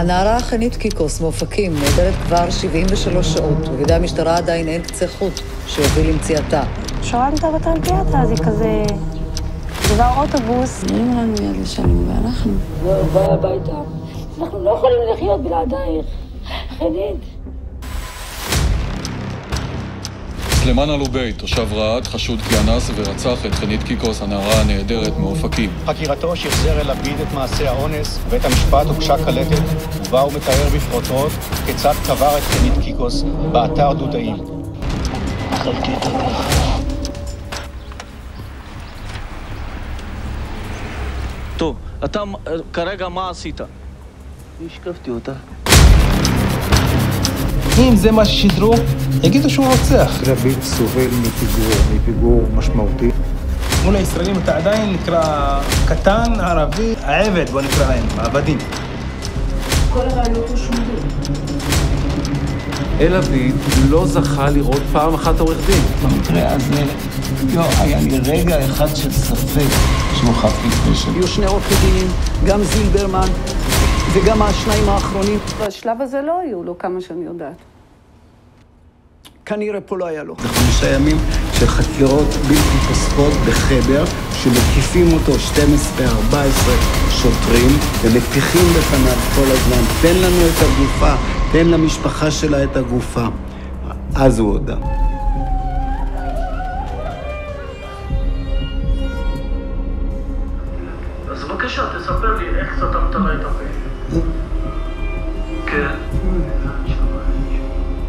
הנערה חנית קיקוס מאופקים נעדרת כבר 73 שעות, ובידי המשטרה עדיין אין קצה חוט שיוביל למציאתה. ירדה בטרמפיאדה, זה כזה... דבר אוטובוס. הרים לנו יד לשלום, והלכנו. לא, בואי הביתה. אנחנו לא יכולים לחיות בלעדייך. חנית. סולימאן אל-עוביד, תושב רהט, חשוד כי אנס ורצח את חנית קיקוס, הנערה הנעדרת מאופקים. בחקירתו שחזר אל-עוביד את מעשה האונס, בבית המשפט הוגשה קלטת, ובה הוא מתאר בפרוטרוט כיצד קבר את חנית קיקוס באתר דודאים. אכלתי את הדרך. טוב, אתה כרגע מה עשית? השקפתי אותה. אם זה מה ששידרו, יגידו שהוא רוצח. דוד סובל מפיגור, מפיגור משמעותי. מול הישראלים אתה עדיין נקרא קטן, ערבי, העבד, בוא נקרא להם, העבדים. כל הראיות הושמדו. אל אביב לא זכה לראות פעם אחת עורך דין. במקרה הזה, לא היה לי רגע אחד של ספק שהוא חף מפשע. היו שני עורכי דינים, גם זילברמן וגם השניים האחרונים. בשלב הזה לא היו לו, כמה שאני יודעת. כנראה פה לא היה לו. זה חמישה ימים של חקירות בלתי פוסקות בחדר שמקיפים אותו 12-14 שוטרים ומטיחים בפניו כל הזמן, תן לנו את הגופה, תן למשפחה שלה את הגופה. אז הוא הודה. אז בבקשה, תספר לי איך סתמת לה את הפה.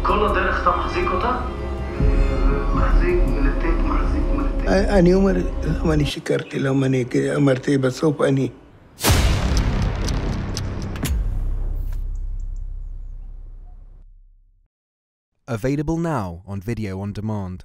كله دير خطا محزيك وطا محزيك ملتيت محزيك أنا عمر لو أنا شكرت لو أنا أمرتي إيه بسوف أني. Available now on video on demand.